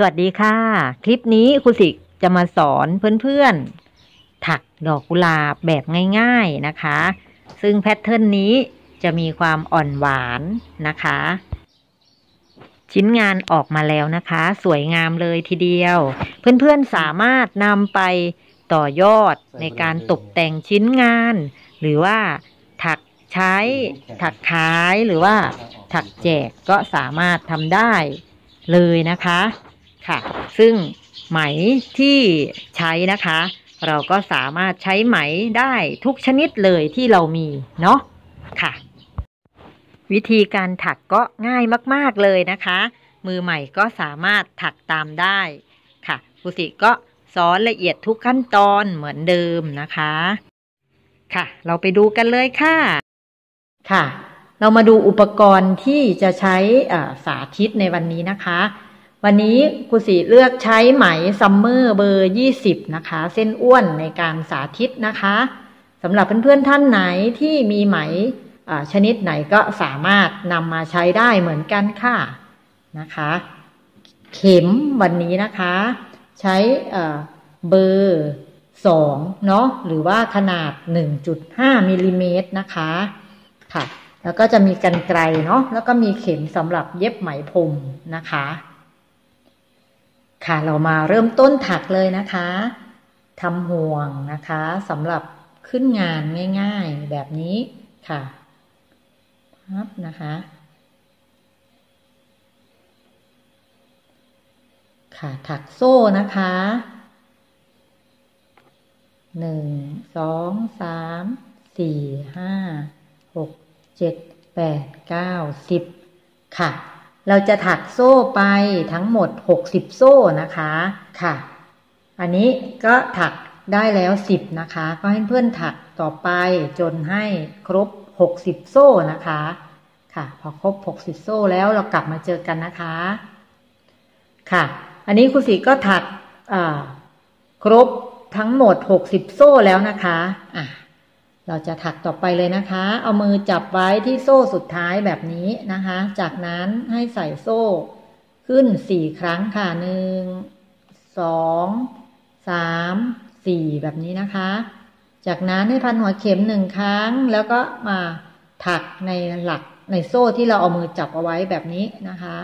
สวัสดีค่ะ คลิปนี้ครูสิกจะมาสอนเพื่อนๆ ถักดอกกุหลาบแบบง่ายๆนะคะ ซึ่งแพทเทิร์นนี้จะมีความอ่อนหวานนะคะ ชิ้นงานออกมาแล้วนะคะ สวยงามเลยทีเดียว เพื่อนๆสามารถนำไปต่อยอดในการตกแต่งชิ้นงาน หรือว่าถักใช้ ถักขายหรือว่าถักแจกก็สามารถทำได้เลยนะคะ ค่ะ ซึ่งไหมที่ใช้นะคะ เราก็สามารถใช้ไหมได้ทุกชนิดเลยที่เรามีเนาะค่ะ วิธีการถักก็ง่ายมาก ๆ เลยนะคะ มือใหม่ก็สามารถถักตามได้ค่ะครูสิก็สอนละเอียดทุกขั้นตอนเหมือนเดิมนะคะ ค่ะ เราไปดูกันเลยค่ะ ค่ะ เรามาดูอุปกรณ์ที่จะใช้สาธิตในวันนี้นะคะ วันนี้ครูสีเลือกใช้ไหมซัมเมอร์เบอร์ 20 นะคะ เส้นอ้วนในการสาธิตนะคะสำหรับเพื่อนๆท่านไหนที่มีไหมชนิดไหนก็สามารถนำมาใช้ได้เหมือนกันค่ะนะคะ เข็มวันนี้นะคะ ใช้เบอร์สองเนาะหรือว่าขนาด 1.5มิลลิเมตรนะคะค่ะ แล้วก็จะมีกันไกลเนาะแล้วก็มีเข็มสำหรับเย็บไหมพรมนะคะ ค่ะเรามาเริ่มต้นถักเลยนะคะทำห่วงนะคะสำหรับขึ้นงานง่าย ๆ แบบนี้ค่ะพับนะคะ ค่ะถักโซ่นะคะหนึ่งสองสามสี่ห้าหกเจ็ดแปดเก้าสิบค่ะ เราจะถักโซ่ไปทั้งหมดหกสิบโซ่นะคะค่ะ อันนี้ก็ถักได้แล้วสิบนะคะ ก็ให้เพื่อนถักต่อไปจนให้ครบหกสิบโซ่นะคะ ค่ะ พอครบหกสิบโซ่แล้วเรากลับมาเจอกันนะคะ ค่ะ อันนี้ครูสีก็ถักครบทั้งหมดหกสิบโซ่แล้วนะคะอะ เราจะถักต่อไปเลยนะคะ เอามือจับไว้ที่โซ่สุดท้ายแบบนี้นะคะ จากนั้นให้ใส่โซ่ขึ้นสี่ครั้งค่ะหนึ่งสองสามสี่แบบนี้นะคะ จากนั้นให้พันหัวเข็มหนึ่งครั้ง แล้วก็มาถักในหลักในโซ่ที่เราเอามือจับเอาไว้แบบนี้นะคะ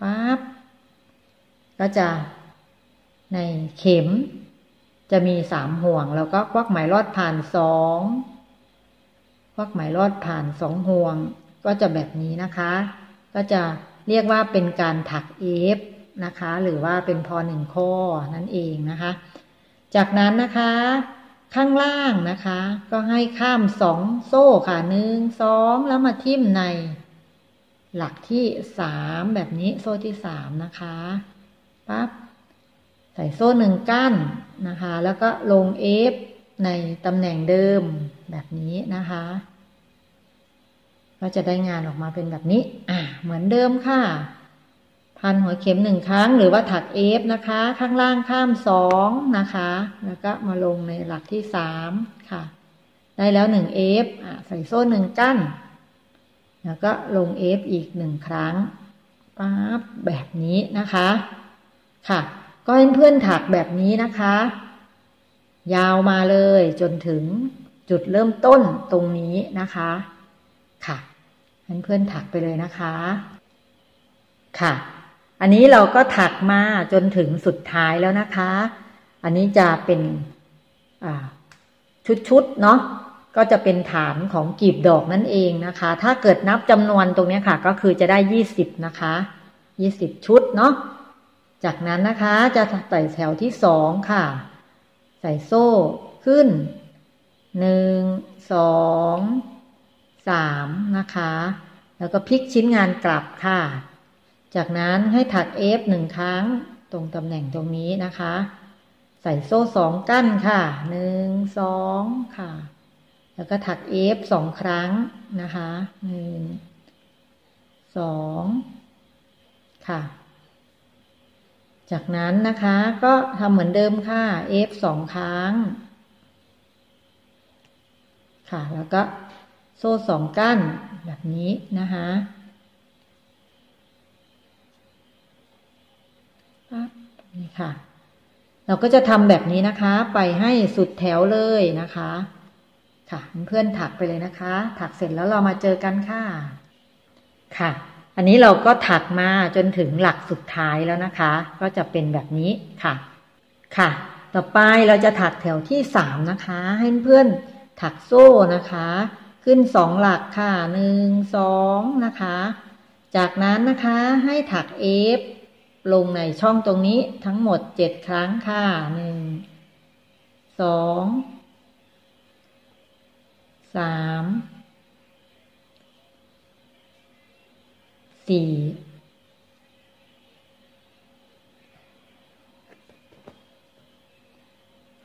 ปั๊บก็จะในเข็ม จะมีสามห่วง แล้วก็ควักไหมลอดผ่านสองควักไหมลอดผ่านสองห่วง ก็จะแบบนี้นะคะ ก็จะเรียกว่าเป็นการถักเอฟนะคะ หรือว่าเป็นพอหนึ่งข้อนั่นเองนะคะ จากนั้นนะคะ ข้างล่างนะคะ ก็ให้ข้ามสองโซ่ค่ะหนึ่งสองแล้วมาทิ่มใน หลักที่สามแบบนี้โซ่ที่สามนะคะปั๊บ ใส่โซ่หนึ่งก้านนะคะ แล้วก็ลงเอฟในตำแหน่งเดิมแบบนี้นะคะ ก็จะได้งานออกมาเป็นแบบนี้ อ่าเหมือนเดิมค่ะ พันหัวเข็มหนึ่งครั้ง หรือว่าถักเอฟนะคะ ข้างล่างข้ามสองนะคะ แล้วก็มาลงในหลักที่สามค่ะ ได้แล้วหนึ่งเอฟใส่โซ่หนึ่งกั้น แล้วก็ลงเอฟอีกหนึ่งครั้งปั๊บแบบนี้นะคะ ค่ะ ก็ให้เพื่อนถักแบบนี้นะคะ ยาวมาเลยจนถึงจุดเริ่มต้นตรงนี้นะคะ ค่ะให้เพื่อนถักไปเลยนะคะ ค่ะ อันนี้เราก็ถักมาจนถึงสุดท้ายแล้วนะคะ อันนี้จะเป็นชุดๆเนาะก็จะเป็นฐานของกีบดอกนั่นเองนะคะ ถ้าเกิดนับจำนวนตรงนี้ค่ะ ก็คือจะได้ยี่สิบนะคะยี่สิบชุดเนาะ จากนั้นนะคะจะใส่แถวที่สองค่ะ ใส่โซ่ขึ้นหนึ่งสองสามนะคะ แล้วก็พลิกชิ้นงานกลับค่ะ จากนั้นให้ถักเอฟหนึ่งครั้งตรงตำแหน่งตรงนี้นะคะ ใส่โซ่สองกั้นค่ะหนึ่งสองค่ะ แล้วก็ถักเอฟสองครั้งนะคะหนึ่งสองค่ะ จากนั้นนะคะก็ทำเหมือนเดิมค่ะ F สองครั้ง ค่ะแล้วก็โซ่สองกั้นแบบนี้นะคะนี่ค่ะ เราก็จะทำแบบนี้นะคะ ไปให้สุดแถวเลยนะคะ ค่ะเพื่อนถักไปเลยนะคะ ถักเสร็จแล้วเรามาเจอกันค่ะ ค่ะ อันนี้เราก็ถักมาจนถึงหลักสุดท้ายแล้วนะคะ ก็จะเป็นแบบนี้ค่ะ ค่ะ ต่อไปเราจะถักแถวที่สามนะคะ ให้เพื่อนถักโซ่นะคะ ขึ้นสองหลักค่ะหนึ่งสองนะคะ จากนั้นนะคะให้ถักเอฟลงในช่องตรงนี้ทั้งหมดเจ็ดครั้งค่ะหนึ่งสองสาม สี่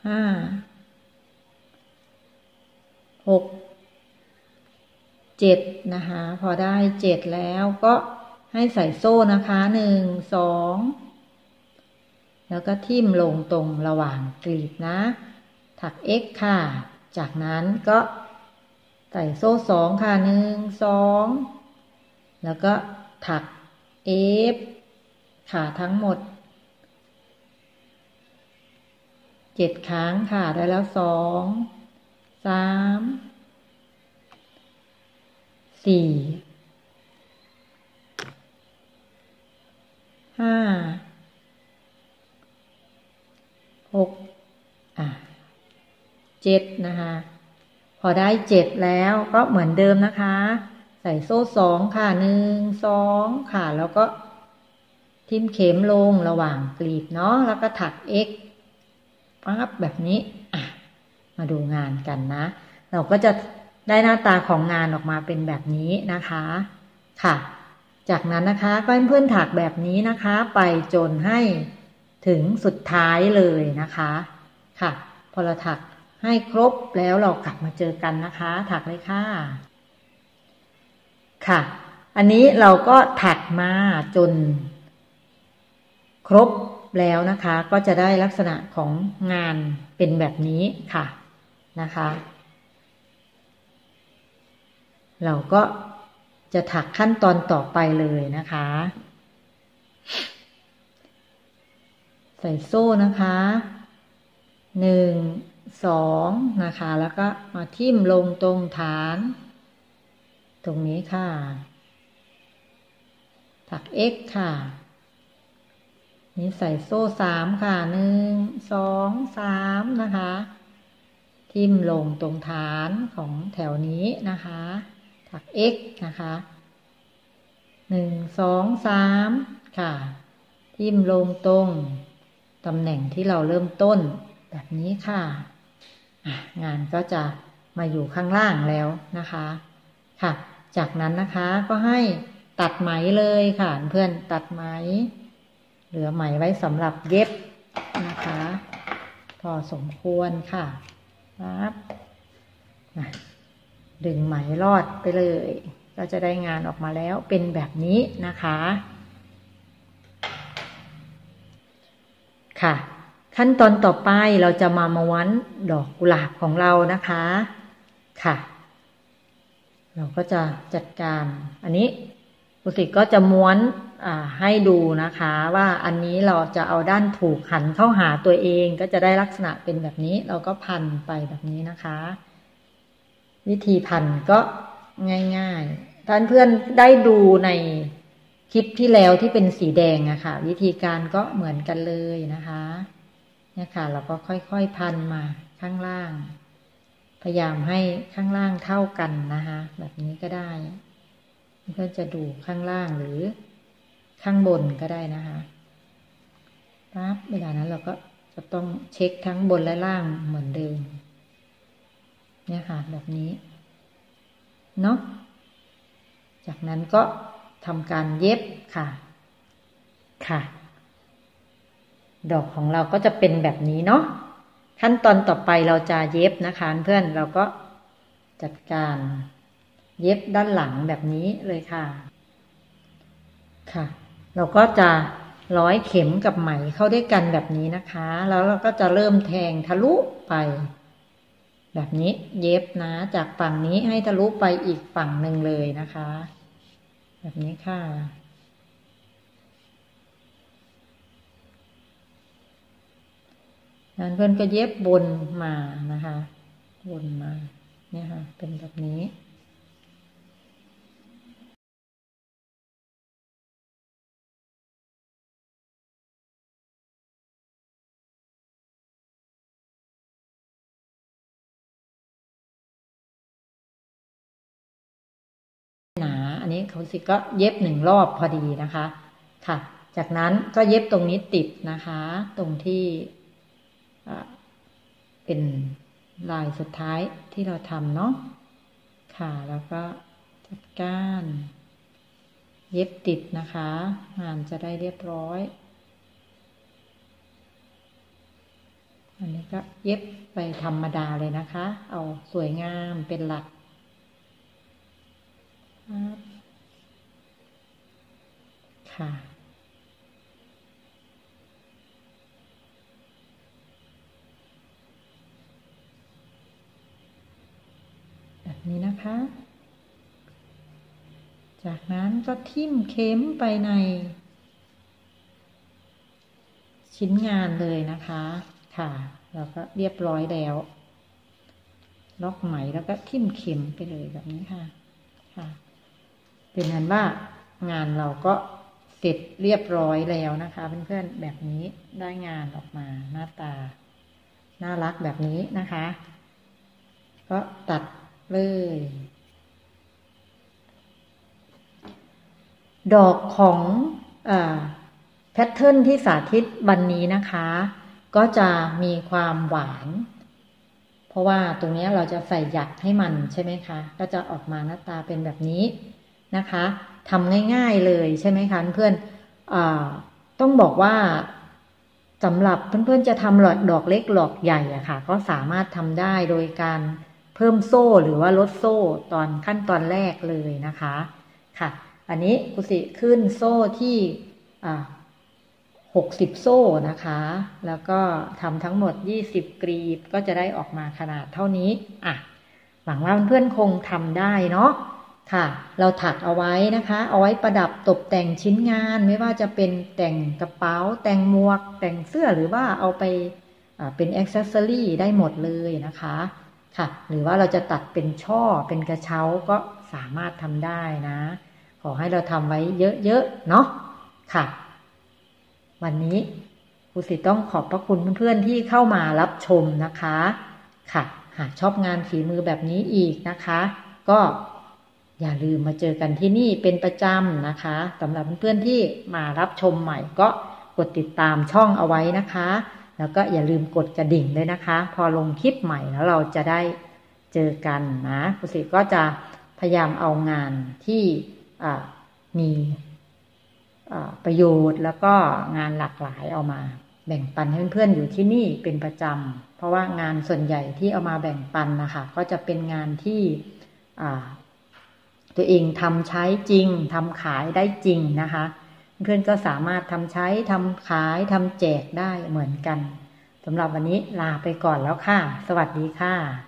ห้าหกเจ็ดนะคะ พอได้เจ็ดแล้วก็ให้ใส่โซ่นะคะหนึ่งสองแล้วก็ทิ่มลงตรงระหว่างกลีบนะ ถัก x ค่ะ จากนั้นก็ใส่โซ่สองค่ะหนึ่งสองแล้วก็ ถัก f ค่ะทั้งหมดเจ็ดครั้งค่ะ ได้แล้วสองสามสี่ห้าหกอะเจ็ดนะคะ พอได้เจ็ดแล้วก็เหมือนเดิมนะคะ ใส่โซ่สองค่ะหนึ่งสองค่ะ แล้วก็ทิมเข็มลงระหว่างกลีบเนาะแล้วก็ถัก x ปั๊บแบบนี้อะมาดูงานกันนะ เราก็จะได้หน้าตาของงานออกมาเป็นแบบนี้นะคะค่ะ จากนั้นนะคะก็เพื่อนถักแบบนี้นะคะ ไปจนให้ถึงสุดท้ายเลยนะคะค่ะ พอเราถักให้ครบแล้วเรากลับมาเจอกันนะคะ ถักเลยค่ะ ค่ะ อันนี้เราก็ถักมาจน ครบแล้วนะคะ ก็จะได้ลักษณะของงานเป็นแบบนี้ค่ะนะคะ เราก็จะถักขั้นตอนต่อไปเลยนะคะ ใส่โซ่นะคะหนึ่งสองนะคะ แล้วก็มาทิ่มลงตรงฐาน ตรงนี้ค่ะ ถัก x ค่ะ นี่ใส่โซ่สามค่ะหนึ่งสองสามนะคะ ทิ่มลงตรงฐานของแถวนี้นะคะ ถัก x นะคะหนึ่งสองสามค่ะ ทิ่มลงตรงตำแหน่งที่เราเริ่มต้นแบบนี้ค่ะ งานก็จะมาอยู่ข้างล่างแล้วนะคะ ค่ะ จากนั้นนะคะก็ให้ตัดไหมเลยค่ะ เพื่อนตัดไหม เหลือไหมไว้สำหรับเย็บนะคะ พอสมควรค่ะครับดึงไหมรอดไปเลย ก็จะได้งานออกมาแล้วเป็นแบบนี้นะคะ ค่ะ ขั้นตอนต่อไปเราจะมามาวันดอกกุหลาบของเรานะคะ ค่ะ เราก็จะจัดการ อันนี้ปุสิก็จะม้วนให้ดูนะคะว่าอันนี้เราจะเอาด้านถูกหันเข้าหาตัวเองก็จะได้ลักษณะเป็นแบบนี้ เราก็พันไปแบบนี้นะคะ วิธีพันก็ง่ายๆท่านเพื่อนได้ดูในคลิปที่แล้วที่เป็นสีแดงอะค่ะ วิธีการก็เหมือนกันเลยนะคะเนี่ยค่ะ เราก็ค่อยๆพันมาข้างล่าง พยายามให้ข้างล่างเท่ากันนะคะแบบนี้ก็ได้เพื่อจะดูข้างล่างหรือข้างบนก็ได้นะคะปั๊บเวลานั้นเราก็จะต้องเช็คทั้งบนและล่างเหมือนเดิมเนี่ยค่ะแบบนี้เนาะจากนั้นก็ทำการเย็บค่ะค่ะ ดอกของเราก็จะเป็นแบบนี้เนาะ ขั้นตอนต่อไปเราจะเย็บนะคะเพื่อนเราก็จัดการ เย็บด้านหลังแบบนี้เลยค่ะ ค่ะ เราก็จะร้อยเข็มกับไหมเข้าด้วยกันแบบนี้นะคะ แล้วเราก็จะเริ่มแทงทะลุไป แบบนี้เย็บนะจากฝั่งนี้ให้ทะลุไปอีกฝั่งหนึ่งเลยนะคะ แบบนี้ค่ะ นั้นเพื่อนก็เย็บบนมานะคะบนมา เนี่ยค่ะ เป็นแบบนี้หนาอันนี้เขาสิก็เย็บหนึ่งรอบพอดีนะคะ ค่ะ จากนั้นก็เย็บตรงนี้ติดนะคะ ตรงที่ เป็นลายสุดท้ายที่เราทำเนาะค่ะแล้วก็จัดการ เย็บติดนะคะ งานจะได้เรียบร้อย อันนี้ก็เย็บไปธรรมดาเลยนะคะ เอาสวยงามเป็นหลักค่ะ นี้นะคะ จากนั้นก็ทิ่มเข็มไปใน ชิ้นงานเลยนะคะ ค่ะ แล้วก็เรียบร้อยแล้ว ล็อกไหมแล้วก็ทิ่มเข็มไปเลยแบบนี้ค่ะ ค่ะ เป็นนั้นว่างานเราก็เสร็จเรียบร้อยแล้วนะคะ เพื่อนๆแบบนี้ได้งานออกมาหน้าตา น่ารักแบบนี้นะคะ ก็ตัด เลย ดอกของอแพทเทิร์นที่สาธิตบันนี้นะคะ ก็จะมีความหวาน เพราะว่าตรงนี้เราจะใส่หยักให้มันใช่ไหมคะ ก็จะออกมาหน้าตาเป็นแบบนี้นะคะทำง่ายๆเลยใช่ไหมคะเพื่อนอต้องบอกว่าสำหรับเพื่อนๆจะทำหลอดดอกเล็กหลอกใหญ่อะค่ะ ก็สามารถทำได้โดยการ เพิ่มโซ่หรือว่าลดโซ่ตอนขั้นตอนแรกเลยนะคะค่ะ อันนี้กุศิขึ้นโซ่ที่หกสิบโซ่นะคะ แล้วก็ทำทั้งหมดยี่สิบกรีบก็จะได้ออกมาขนาดเท่านี้อะหวังว่าเพื่อนคงทำได้เนาะค่ะ เราถักเอาไว้นะคะ เอาไว้ประดับตกแต่งชิ้นงานไม่ว่าจะเป็นแต่งกระเป๋า แต่งหมวก แต่งเสื้อหรือว่าเอาไปเป็นอ็อกเซสซอรี่ได้หมดเลยนะคะ ค่ะ หรือว่าเราจะตัดเป็นช่อเป็นกระเช้าก็สามารถทำได้นะ ขอให้เราทำไว้เยอะๆเนาะค่ะ วันนี้ครูสิต้องขอบพระคุณเพื่อนๆที่เข้ามารับชมนะคะค่ะ หากชอบงานฝีมือแบบนี้อีกนะคะ ก็อย่าลืมมาเจอกันที่นี่เป็นประจำนะคะสำหรับเพื่อนๆที่มารับชมใหม่ก็กดติดตามช่องเอาไว้นะคะ แล้วก็อย่าลืมกดกระดิ่งเลยนะคะ พอลงคลิปใหม่แล้วเราจะได้เจอกันนะคุณสิก็จะพยายามเอางานที่มีประโยชน์แล้วก็งานหลากหลายเอามา แบ่งปันให้เพื่อนๆอยู่ที่นี่เป็นประจำเพราะว่างานส่วนใหญ่ที่เอามาแบ่งปันนะคะ ก็จะเป็นงานที่ตัวเองทำใช้จริงทำขายได้จริงนะคะ เพื่อนก็สามารถทำใช้ทำขายทำแจกได้เหมือนกันสำหรับวันนี้ลาไปก่อนแล้วค่ะ สวัสดีค่ะ